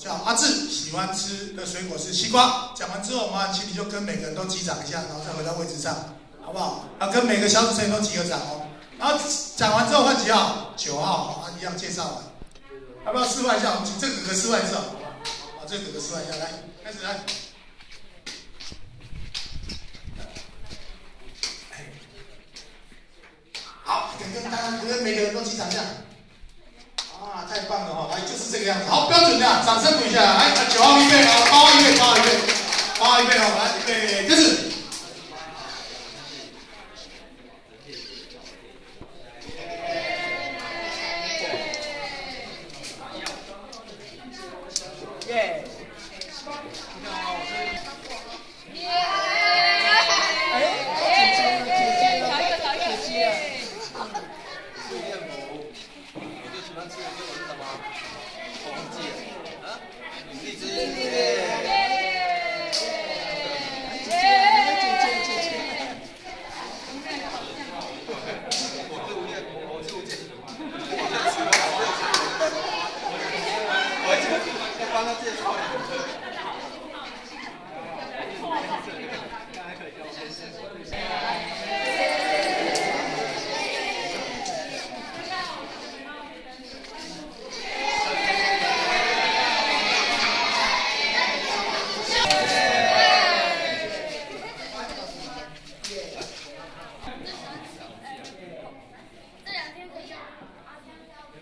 叫阿志，喜欢吃的水果是西瓜。讲完之后，我们请你就跟每个人都击掌一下，然后再回到位置上，好不好？然后跟每个小组成员都击个掌哦。然后讲完之后换几号？九号，好，一样介绍完。要不要示范一下？我们请这个哥哥示范一下，好吧？好，这个哥哥示范一下，来，开始来。好，跟大家跟每个人都击掌一下。啊，太棒的哈！来，就是这个样子，好，标准的，掌声鼓一下。来，九号预备，啊，八号预备，八号预备，八号预备，好，来，预备，开始。耶！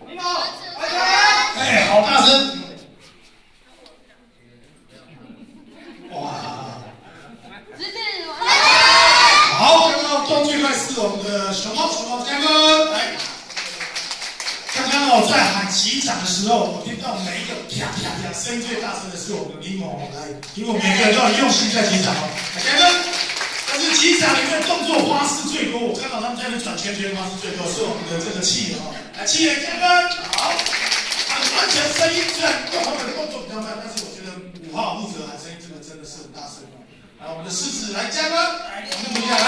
你好，你好，大声。最快是我们的熊猫熊猫嘉哥来，刚刚哦在喊起掌的时候，我听到每一个啪啪啪声音最大声的是我们的柠檬来，因为我们每个人都很用心在起掌哦。嘉哥，但是起掌里面动作花式最多，我看到他们在那转圈圈花式最多是我们的这个气哦，来气人嘉哥，好，完全声音虽然他们的动作比较慢，但是我觉得五号负责喊声音这个真的是很大声。来，我们的狮子来嘉哥，来，我们一下来。